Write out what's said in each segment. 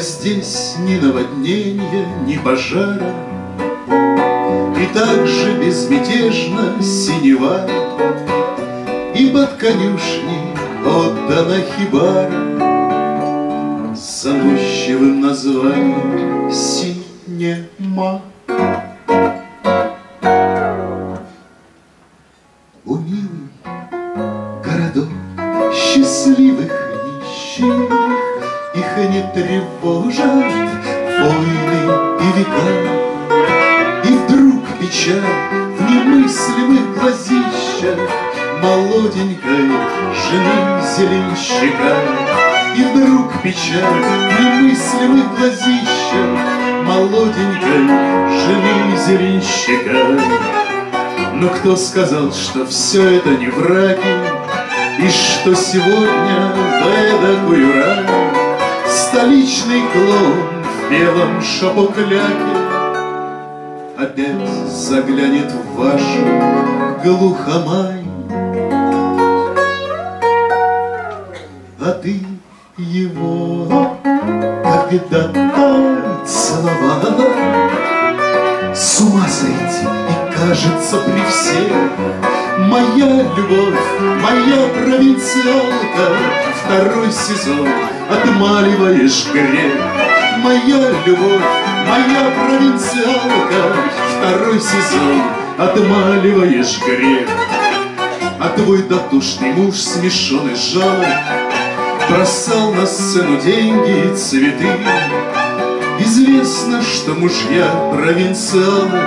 здесь ни наводнения, ни пожара, И так же безмятежно синева, И под конюшней отдана хибара. С заносчивым названием Синема. О, милый городок счастливых нищих, Не тревожат войны и века. И вдруг печаль в немыслимых глазищах Молоденькой жены зеленщика. И вдруг печаль в немыслимых глазищах Молоденькой жены зеленщика. Но кто сказал, что все это не враги, И что сегодня в эдакую рань Столичный клоун в белом шапокляке. Опять заглянет в вашу глухомань. А ты его когда-то целовала. С ума сойти кажется при всех. Моя любовь, моя провинциалка Второй сезон отмаливаешь грех. Моя любовь, моя провинциалка Второй сезон отмаливаешь грех. А твой дотушный муж смешон и жалок Бросал на сцену деньги и цветы. Известно, что мужья провинциалы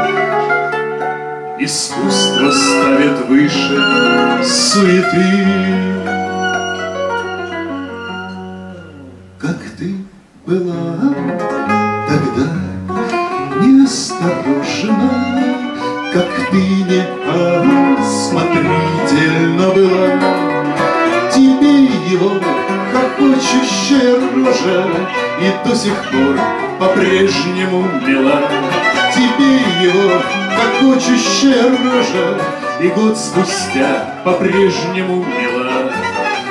Искусство ставит выше суеты. Как ты была тогда неосторожна, Как ты неосмотрительно была, Тебе его хохочущая рожа И до сих пор по-прежнему мила. Тебе его Кокочущая рожа И год спустя по-прежнему мила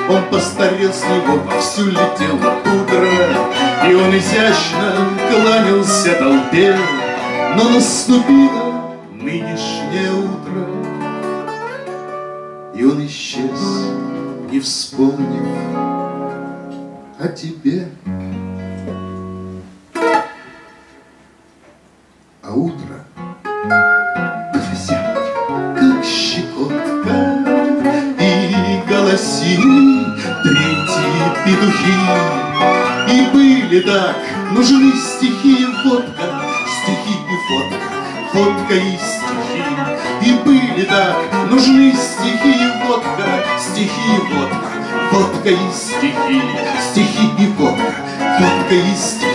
Он постарел с него, вовсю летела пудра И он изящно кланялся толпе. Но наступило нынешнее утро. И он исчез, не вспомнив о тебе. А утро голосили третьи петухи. И были так нужны стихи и фотка, стихи и фотка, фотка и стихи. И были так нужны стихи и водка, стихи и водка, водка и стихи, стихи и водка, водка и стихи.